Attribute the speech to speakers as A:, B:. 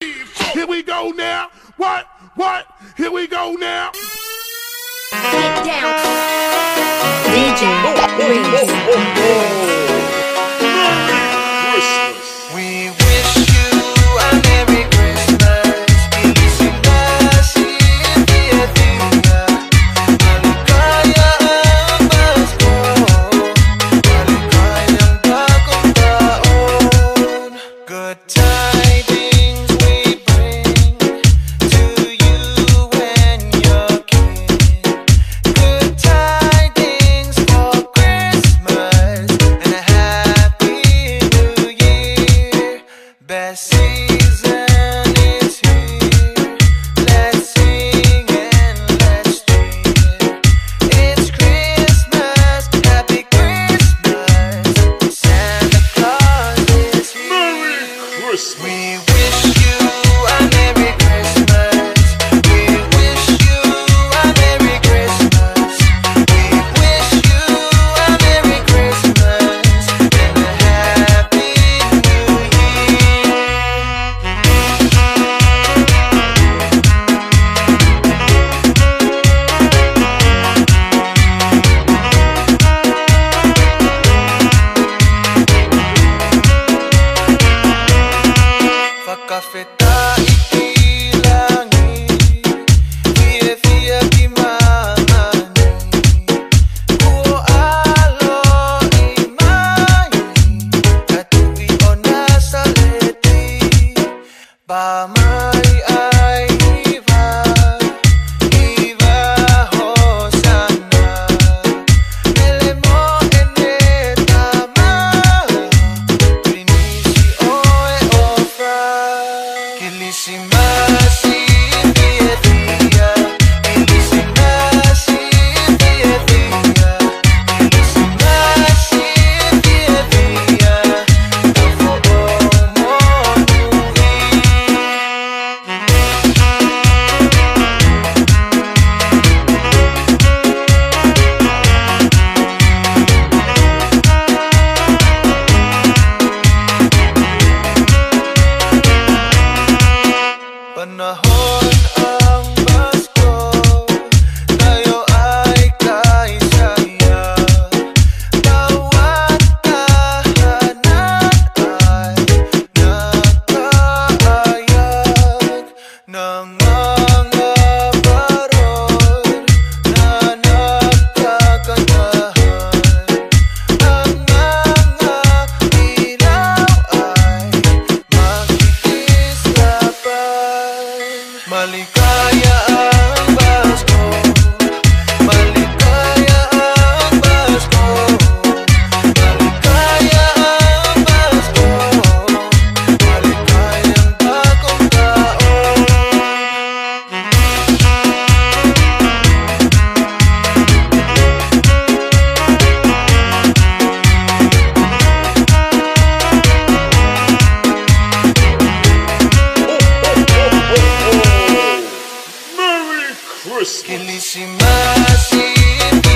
A: Here we go now. What? What? Here we go now.
B: Get down. DJ. Reese.
C: Oh, oh, oh, gonna Malika
A: και λύση
C: μαζί